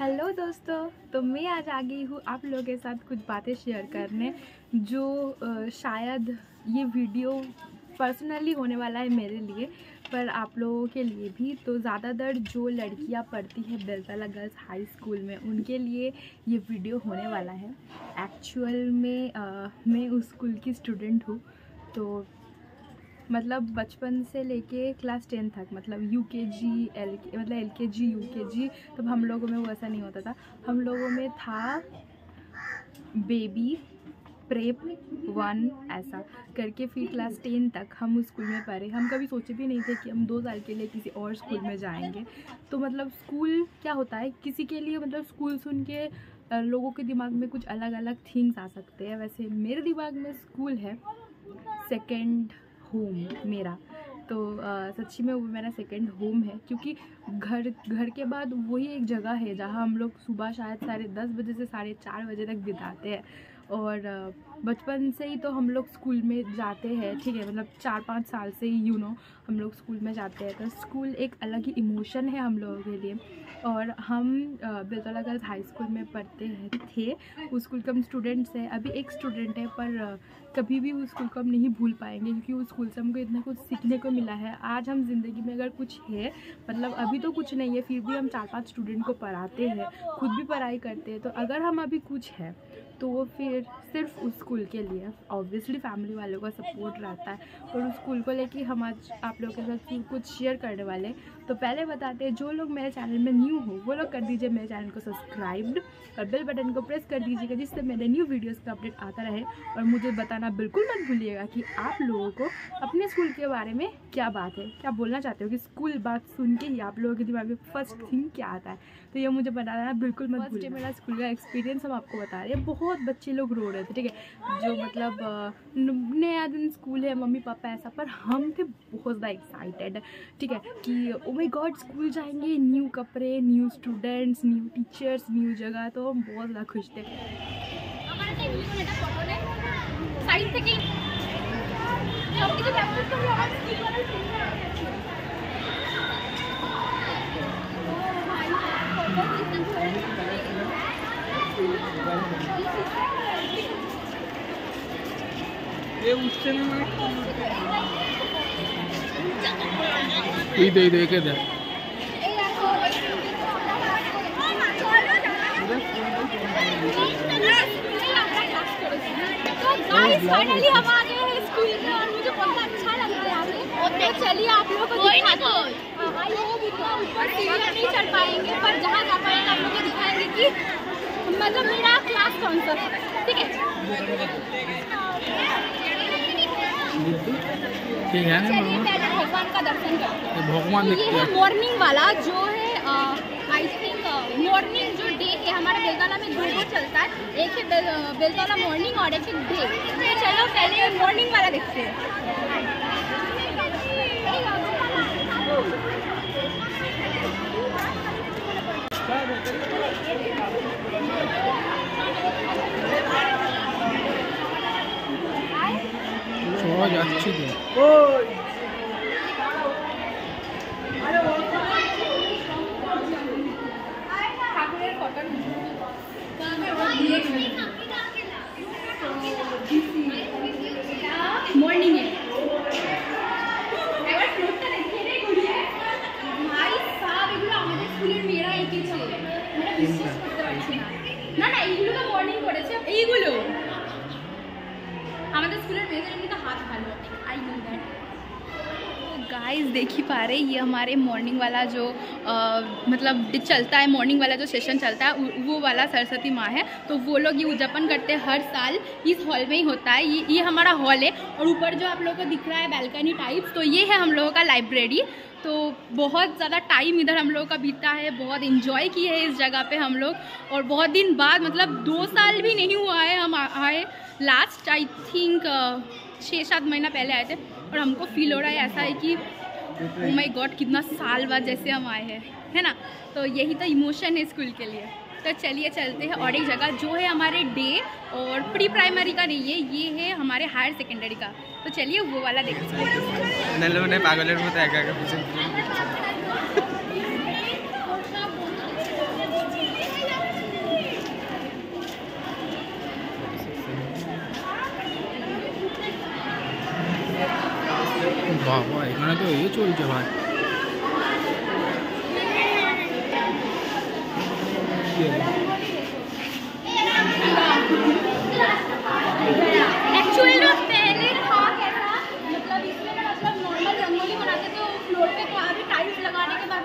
Hello दोस्तों तो मैं आज आ गई हूँ आप लोगों के साथ कुछ बातें शेयर करने जो शायद ये वीडियो पर्सनली होने वाला है मेरे लिए पर आप लोगों के लिए भी। तो ज़्यादातर जो लड़कियाँ पढ़ती हैं बेलतला गर्ल्स हाई स्कूल में उनके लिए ये वीडियो होने वाला है। एक्चुअल में अ, मैं उस स्कूल की स्टूडेंट हूँ तो मतलब बचपन से लेके क्लास टेन तक मतलब यू के जी एल के मतलब एल के जी यू के जी तब हम लोगों में वो ऐसा नहीं होता था। हम लोगों में था बेबी प्रेप वन ऐसा करके फिर क्लास टेन तक हम उस स्कूल में पढ़े। हम कभी सोचे भी नहीं थे कि हम दो साल के लिए किसी और स्कूल में जाएँगे। तो मतलब स्कूल क्या होता है, किसी के लिए मतलब स्कूल सुन के लोगों के दिमाग में कुछ अलग अलग थिंग्स आ सकते हैं। वैसे मेरे दिमाग में स्कूल है सेकेंड होम मेरा। तो सच्ची में वो मेरा सेकंड होम है, क्योंकि घर घर के बाद वही एक जगह है जहाँ हम लोग सुबह शायद साढ़े दस बजे से साढ़े चार बजे तक बिताते हैं। और बचपन से ही तो हम लोग स्कूल में जाते हैं, ठीक है मतलब चार पाँच साल से ही यू नो हम लोग स्कूल में जाते हैं। तो स्कूल एक अलग ही इमोशन है हम लोगों के लिए। और हम बेतौला गर्ल्स हाई स्कूल में पढ़ते हैं, थे। उस स्कूल के हम स्टूडेंट्स हैं। अभी एक स्टूडेंट है, पर कभी भी उस स्कूल को हम नहीं भूल पाएँगे, क्योंकि उस स्कूल से हमको इतना कुछ सीखने को मिला है। आज हम ज़िंदगी में अगर कुछ है मतलब अभी तो कुछ नहीं है, फिर भी हम चार पाँच स्टूडेंट को पढ़ाते हैं, खुद भी पढ़ाई करते हैं। तो अगर हम अभी कुछ है तो वो फिर सिर्फ़ उस स्कूल के लिए ऑब्वियसली फैमिली वालों का सपोर्ट रहता है। और उस स्कूल को लेके हम आज आप लोगों के साथ कुछ शेयर करने वाले हैं। तो पहले बताते हैं जो लोग मेरे चैनल में न्यू हो वो लोग कर दीजिए मेरे चैनल को सब्सक्राइब और बेल बटन को प्रेस कर दीजिएगा जिससे मेरे न्यू वीडियोस का अपडेट आता रहे। और मुझे बताना बिल्कुल मत भूलिएगा कि आप लोगों को अपने स्कूल के बारे में क्या बात है। क्या बोलना चाहते हो कि स्कूल बात सुन के ही आप लोगों के दिमाग में फ़र्स्ट थिंग क्या आता है? तो ये मुझे बताना बिल्कुल मत भूलिए मेरा स्कूल का एक्सपीरियंस हम आपको बता रहे हैं। बहुत बच्चे लोग रो रहे थे ठीक है जो मतलब अ, न- नया दिन स्कूल है मम्मी पापा ऐसा पर हम थे बहुत ज़्यादा एक्साइटेड ठीक है कि ओ माय गॉड स्कूल जाएंगे न्यू कपड़े new students new teachers new जगह तो हम बहुत ज़्यादा खुश थे আমার একটা ইউনিট এটা ফটো নেই সাইড থেকে সব কিছু ক্যাপচার করবো আমার স্কিল করার এ উঠছে না মানে এই দে এই দে একে इधर इधर के दे। फाइनली हमारे स्कूल में और मुझे बहुत अच्छा लग रहा है तो चलिए आप लोगों को दिखा दो हाँ। लोग इतना ऊपर नहीं चढ़ पाएँगे पर जहाँ जा पाएँगे आप लोगों को दिखाएँगे कि मतलब मेरा क्लास कौन सा? ठीक है? ঠিক है चलिए पहले भगवान का दर्शन करते भगवान ये है मॉर्निंग वाला जो है आई थिंक मॉर्निंग जो डे है हमारे बेलतला में दो दो चलता है। एक है बेल, मॉर्निंग और एक है डे तो चलो पहले मॉर्निंग वाला देखते हैं। না না না এইগুলো তো মর্নিং করেছে এইগুলো আমাদের স্কুলের মেয়েদের এমনি তো হাত ভালো আই নো দ্যাট गाइस देख ही पा रहे ये हमारे मॉर्निंग वाला जो अ, मतलब चलता है मॉर्निंग वाला जो सेशन चलता है वो वाला सरस्वती माँ है। तो वो लोग ये उद्यापन करते हैं हर साल इस हॉल में ही होता है। ये ये हमारा हॉल है और ऊपर जो आप लोगों को दिख रहा है बैल्कनी टाइप तो ये है हम लोगों का लाइब्रेरी तो बहुत ज़्यादा टाइम इधर हम लोगों का बीता है बहुत इन्जॉय किए हैं इस जगह पे हम लोग। और बहुत दिन बाद मतलब दो साल भी नहीं हुआ है हम आए। लास्ट आई थिंक छः सात महीना पहले आए थे। और हमको फील हो रहा है ऐसा है कि ओ माय गॉड कितना साल बाद जैसे हम आए हैं, है ना? तो यही तो इमोशन है स्कूल के लिए। तो चलिए, चलते हैं और एक जगह जो है हमारे डे और प्री प्राइमरी का नहीं है, ये है हमारे हायर सेकेंडरी का। तो चलिए वो वाला देखते हैं।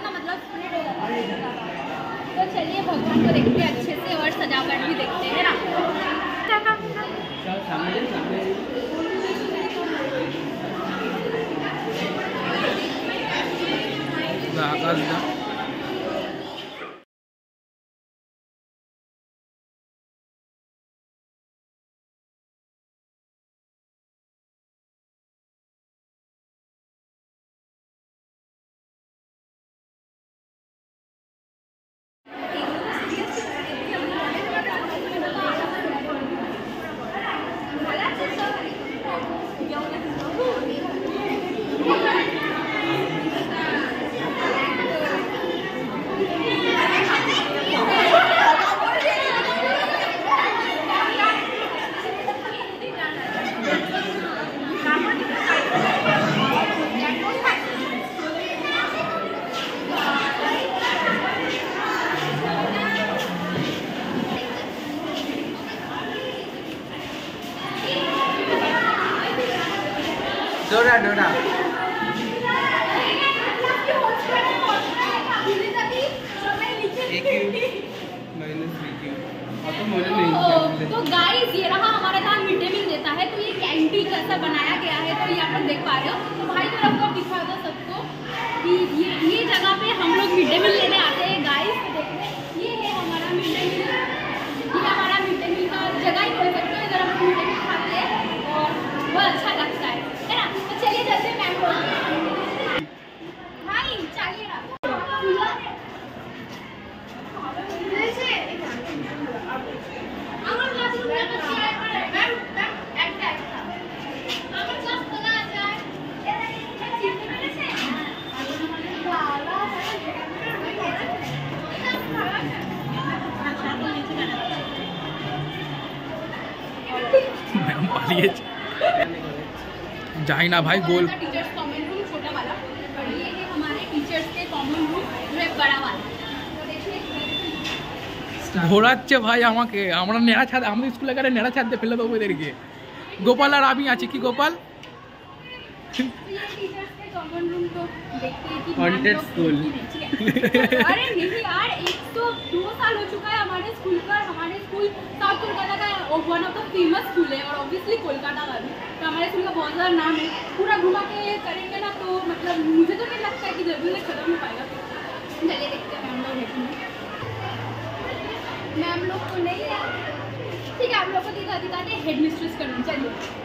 ना मतलब स्प्रेड हो जाता है। तो चलिए, भगवान को देखते हैं, अच्छे से और सजावट भी देखते हैं। ना 我在你家 तो गाइस ये रहा हमारा यहाँ मिड डे मील देता है तो ये कैंटीन कैसा बनाया गया है तो ये आप लोग देख पा रहे हो। तो भाई जरा आपको दिखा दो सबको कि ये ये जगह पे हम लोग मिड डे मील लेने आते हैं। দিয়েছে। যাই না ভাই গোল ঘোরাচ্ছে ভাই আমাকে। আমরা নেড়া ছাদ আমাদের স্কুলে গেলে নেড়া ছাড়তে ফেলে দেবো এদেরকে। গোপাল আর আমি আছি। কি গোপাল? तो देखते हैं कि Haunted मैम लोग school. ठीक है। अरे नहीं यार, एक तो दो साल हो चुका है हमारे स्कूल का हमारे स्कूल साउथ कोलकाता का one of the famous school है और ऑब्वियसली कोलकाता का भी। तो हमारे स्कूल का बहुत ज़्यादा नाम है। पूरा घुमा के करेंगे ना तो मतलब मुझे तो नहीं लगता है कि जल्दी से खत्म हो पाएगा। चलिए देखते हैं, मैम लोग मैम लोग तो नहीं ठीक है, आप लोग को दिखा दिखाते हेड मिस्ट्रेस का रूम चलिए।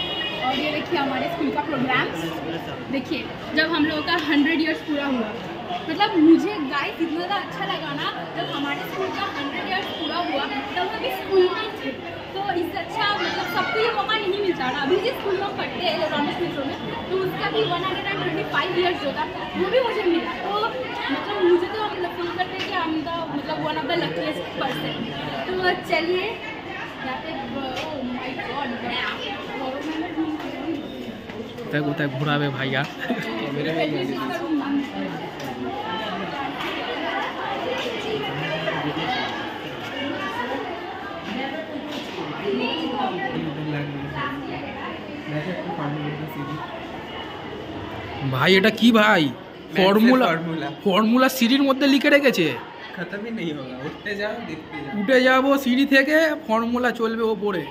और ये देखिए हमारे स्कूल का प्रोग्राम देखिए, जब हम लोगों का हंड्रेड ईयर्स पूरा हुआ मतलब मुझे गाइस इतना ज़्यादा अच्छा लगा ना, जब हमारे स्कूल का हंड्रेड ईयर्स पूरा हुआ, तब हम स्कूल में थे। तो इससे अच्छा मतलब सबको ये मौका नहीं मिलता ना। अभी जिस स्कूल में पढ़ते हैं मिश्रो में तो उसका भी one hundred and twenty five years जो था, वो भी मुझे मिला। तो मतलब मुझे तो मतलब फील करते हैं कि हम द मतलब one of the luckiest person तो चलिए কোথায় কোথায় ঘুরাবে ভাইয়া ভাই এটা কি ভাই? ফর্মুলা ফর্মুলা সিঁড়ির মধ্যে লিখে রেখেছে? উঠে যাব সিঁড়ি থেকে ফর্মুলা চলবে ওপরে।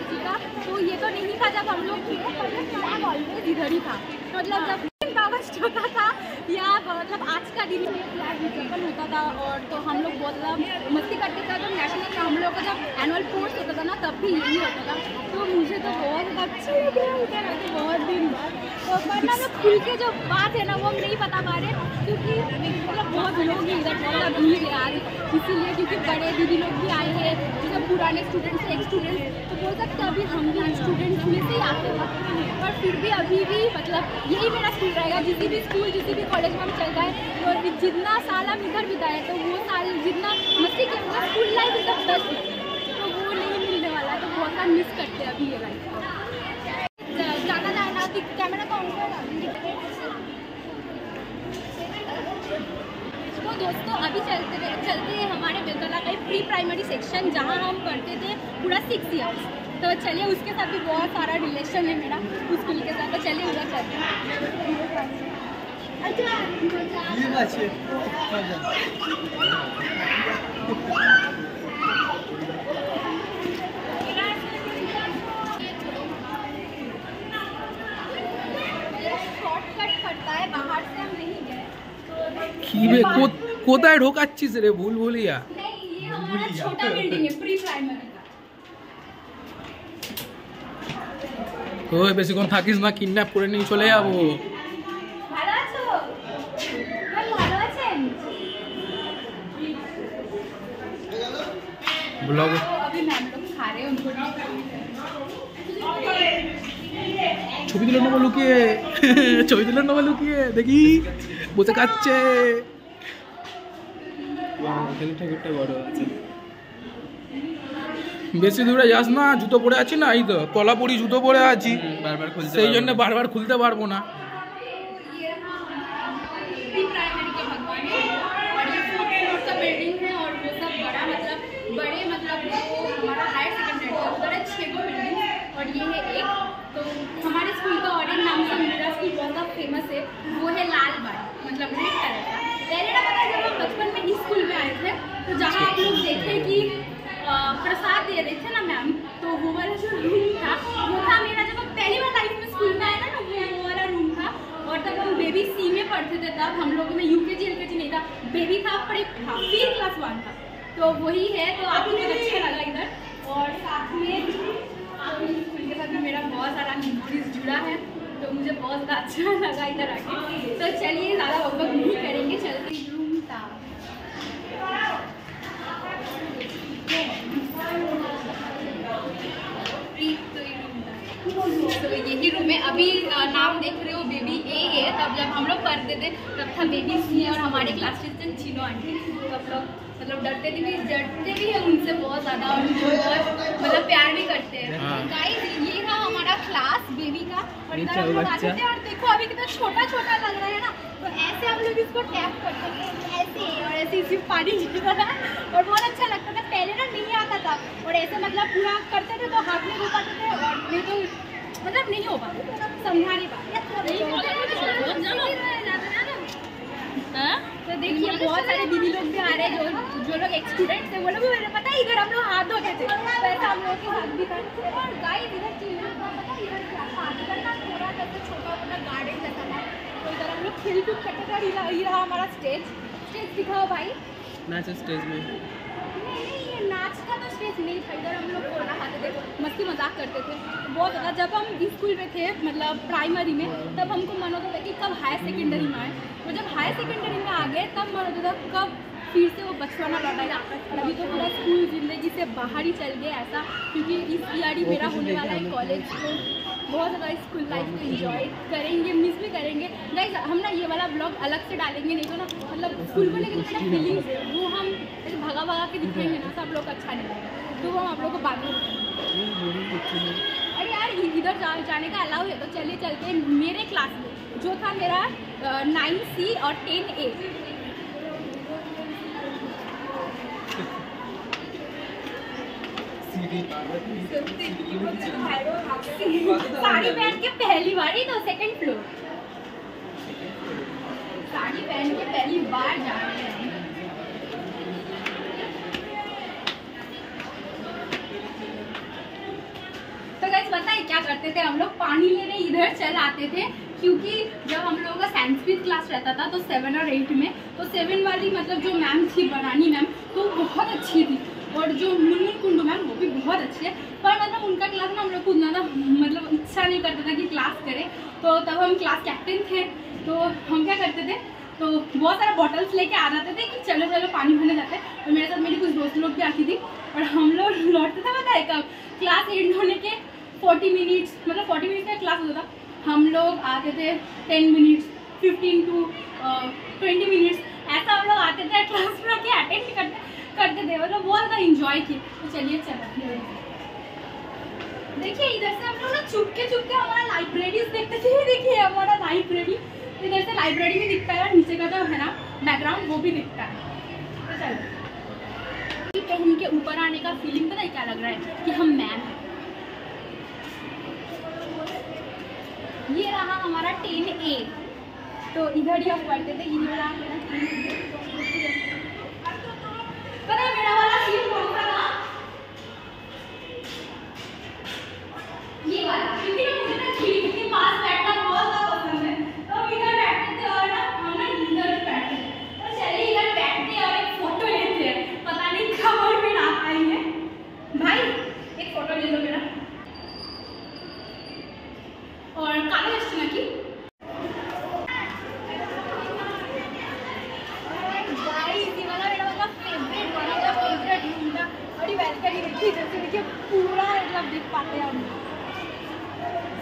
विद्यासागर का तो ये तो नहीं था जब हम लोग थे ऑलवेज इधर ही था। मतलब जब फ़र्स्ट होता था, या मतलब आज का दिन विज्ञापन होता था, और तो हम लोग बहुत मस्ती करते थे। जब नेशनल हम लोग का जब एनुअल स्पोर्ट्स होता था ना, तब भी यही होता था। तो मुझे तो बहुत अच्छा लग बहुत दिन बाद। तो खुल के जो बात है ना, वो हम नहीं बता पा रहे, क्योंकि मतलब बहुत लोग ही इधर बहुत भीड़ आज इसीलिए क्योंकि बड़े दीदी लोग भी आए हैं, जैसे पुराने स्टूडेंट्स एक स्टूडेंट तो बोल सकते अभी हम भी स्टूडेंट्स में से ही आते हैं, पर फिर भी अभी भी मतलब यही मेरा स्कूल रहेगा, जिस भी स्कूल जिस भी कॉलेज में हम चल रहे हैं तो जितना साल हम इधर बिताए तो वो साल जितना, मस्ती के स्कूल लाइफ द बेस्ट तो वो नहीं मिलने वाला है तो बहुत सारा मिस करते हैं अभी ये लाइफ कैमरा का ऑन तो दोस्तों, अभी चलते थे चलते हैं हमारे बेलतला का प्री प्राइमरी सेक्शन जहाँ हम पढ़ते थे पूरा सिक्स ईयर्स तो चलिए, उसके साथ भी बहुत सारा रिलेशन है मेरा स्कूल के साथ। तो चलिए उधर चलते अच्छा। কি বে কোথায় ঢোকাচ্ছিস রে? ভুল ভুলিয়া ছোটা ওই বেশিক্ষণ থাকিস না কিডন্যাপ করে নিয়ে চলে যাব। ব্লগ ছবি তুলে নেব লুকিয়ে। ছবি তুলে নেব লুকিয়ে, দেখি। বসে খাচ্ছে এখানে ঠাকুরটা বড় আছে বেশি দূরে যাস না জুতো পরে আছি না এই তো কলাপুরি জুতো পরে আছি বারবার খুলতে সেই পারবো জন্য না। বারবার খুলতে পারবো না प्री प्राइमरी के भगवान है और ये फोर्थ फ्लोर का बिल्डिंग है और वो सब बड़ा मतलब बड़े मतलब वो हमारा हायर सेकेंडरी का उधर है छः गो बिल्डिंग और ये है एक तो हमारे स्कूल का और एक नाम से मेरा स्कूल बहुत ज़्यादा फेमस है वो है लाल बाग मतलब रेड कलर का पहले ना पता है, जब हम बचपन में स्कूल में आए थे तो जहाँ आप लोग देखे कि प्रसाद दे रहे थे ना मैम तो वो वाला जो रूम था वो था मेरा जब हम पहली बार लाइफ में स्कूल में आए ना तो वो वाला रूम था। और तब हम बेबी सी में पढ़ते थे तब हम लोग में यूकेजी एलकेजी नहीं था। बेबी था पर एक था फिर क्लास वन था। तो वही है तो आपको बहुत अच्छा लगा इधर। और साथ में इस स्कूल के साथ में मेरा बहुत सारा मेमोरीज जुड़ा है। तो मुझे बहुत अच्छा लगा इधर आके। तो चलिए, ज़्यादा वक्त नहीं करेंगे, चलते रूम था। तो यही रूम है। अभी नाम देख रहे हो बेबी ए है। तब जब हम लोग पढ़ते थे तब था बेबी सी और हमारे क्लास टीचर चीनो आंटी। तो हम लोग मतलब डरते थे भी डरते भी है उनसे बहुत ज़्यादा। और बहुत मतलब प्यार भी करते हैं। हाँ। गाइस ये था हमारा क्लास बेबी का। और इधर हम लोग आते थे और देखो अभी कितना छोटा छोटा लग रहा है ना। तो ऐसे हम लोग इसको टैप करते थे। ऐसे और ऐसे इसी पानी गिरता था और बहुत अच्छा लगता था। पहले ना नहीं आता था। और ऐसे मतलब पूरा करते थे तो हाथ में हो पाते थे। और नहीं तो मतलब नहीं हो पाता समझा नहीं पाते तो देखिए बहुत सारे दीदी लोग भी आ रहे हैं जो जो लोग स्टूडेंट थे वो लोग भी पता है इधर हम लोग हाथ धोते थे। वैसे हम लोग के हाथ भी था। और गाइस इधर चिल्ड्रन का पता है इधर इधर ना थोड़ा जैसे छोटा मोटा गार्डन जैसा था। तो इधर हम लोग खेल कूद करते थे और ये रहा- हमारा स्टेज स्टेज दिखाओ भाई। नाच स्टेज में नाच का तो स्टेज नहीं था इधर हम लोग कोला खाते थे। मस्ती मज़ाक करते थे। बहुत ज़्यादा जब हम स्कूल में थे मतलब प्राइमरी में, तब हमको मन होता था कि कब हायर सेकेंडरी में आए। तो जब हायर सेकेंडरी में आ गए, तब मन होता था कब फिर से वो बचपना और अभी तो पूरा स्कूल ज़िंदगी से बाहर ही चल गया ऐसा, क्योंकि इस ईयर मेरा होने वाला है कॉलेज तो बहुत ज़्यादा स्कूल लाइफ को इन्जॉय करेंगे मिस भी करेंगे। गाइस हम ना ये वाला ब्लॉग अलग से डालेंगे नहीं तो ना मतलब स्कूल को लेकर जो फीलिंग्स है वो हम ऐसे भगा भगा के दिखाएँगे ना सब लोग अच्छा नहीं लगेगा। तो वो हम आप लोग को बाद में अरे यार इधर जा, जाने का अलाउ है तो चलिए चलते मेरे क्लास में जो था मेरा नाइन सी और टेन ए साड़ी पहन के पहली बार ही तो सेकंड फ्लोर साड़ी पहन के पहली बार जा रहे हैं। तो गाइस पता है क्या करते थे? हम लोग पानी लेने इधर चल आते थे, क्योंकि जब हम लोगों का संस्कृत क्लास रहता था तो सेवन और एट में तो सेवन वाली मतलब जो मैम थी बनानी मैम तो बहुत अच्छी थी। और जो मुनमुन कुंडू मैम, वो भी बहुत अच्छी है। पर मतलब उनका क्लास ना हम लोग को उतना मतलब इच्छा नहीं करता था कि क्लास करें। तो तब हम क्लास कैप्टन थे। तो हम क्या करते थे? तो बहुत सारे बॉटल्स लेके आ जाते थे कि चलो चलो, पानी भरने जाते हैं। और मेरे साथ मेरी कुछ दोस्त लोग भी आती थी। और हम लोग लौटते थे है कब? क्लास एंड होने के फोर्टी मिनट्स मतलब फोर्टी मिनट्स का क्लास होता था। हम लोग आते थे ten minutes fifteen to twenty minutes ऐसा हम लोग आते थे क्लास में अटेंड करते। करते थे मतलब बहुत ज़्यादा इंजॉय किए तो चलिए चलो। देखिए, इधर से हम लोग ना चुपके चुपके हमारा लाइब्रेरी देखते थे देखिए, हमारा लाइब्रेरी इधर से लाइब्रेरी भी दिखता है और नीचे का जो है ना बैकग्राउंड वो भी दिखता है। तो चलो पहन के ऊपर आने का फीलिंग पता है क्या लग रहा है? कि हम मैम हैं। ये रहा हमारा टेन ए तो इधर ही हम पढ़ते थे इधर रहा मेरा 10A। पता है मेरा वाला सीट कौन सा था ये वाला क्योंकि ना मुझे ना खिड़की के पास बैठना बहुत ज़्यादा पसंद है तो हम इधर बैठते थे और ना हम ना इधर बैठते थे तो चलिए इधर बैठते हैं और एक फ़ोटो लेते हैं पता नहीं कब और फिर आ पाएँगे भाई एक फ़ोटो ले लो मेरा और काले दस्ती की गाइस ये वाला मेरा मतलब फेवरेट वाला मेरा फेवरेट रूम था और ये बैल्कनी देखिए जैसे देखिए पूरा मतलब देख पाते हैं हम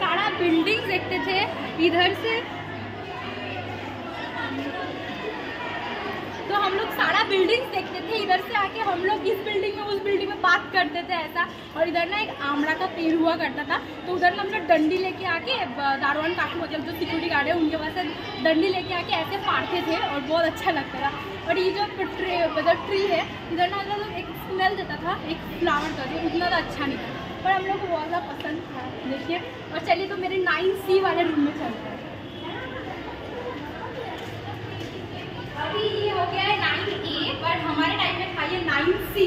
सारा बिल्डिंग देखते थे इधर से तो हम लोग सारा बिल्डिंग देखते थे इधर से आके हम लोग इस बिल्डिंग में उस बिल्डिंग में बात करते थे ऐसा और इधर ना एक आमड़ा का पेड़ हुआ करता था तो उधर ना हम लोग डंडी लेके आके दारोवान काकू मतलब जो सिक्योरिटी गार्ड है, उनके पास डंडी लेके आके ऐसे फाड़ते थे और बहुत अच्छा लगता था। और ये जो ट्री मतलब ट्री है, इधर ना मतलब एक स्मेल देता था, एक फ्लावर का जो उतना तो अच्छा नहीं था। पर हम लोग को बहुत ज़्यादा पसंद था, देखिए। और चलिए तो मेरे नाइन सी वाले रूम में चलते अभी ये हो गया है नाइन ए पर हमारे टाइम में था ये नाइन सी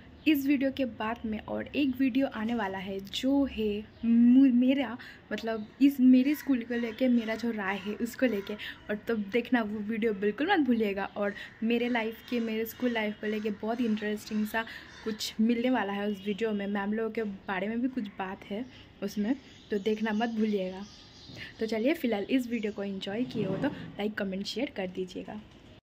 इस वीडियो के बाद में और एक वीडियो आने वाला है जो है मेरा मतलब इस, मेरे स्कूल को लेके, मेरा जो राय है उसको लेके। और तब तो देखना वो वीडियो बिल्कुल मत भूलिएगा। और मेरे लाइफ के, मेरे स्कूल लाइफ को लेके बहुत इंटरेस्टिंग सा कुछ मिलने वाला है उस वीडियो में। मैम लोगों के बारे में भी कुछ बात है उसमें तो देखना मत भूलिएगा। तो चलिए, फ़िलहाल इस वीडियो को एंजॉय किए हो तो लाइक कमेंट शेयर कर दीजिएगा।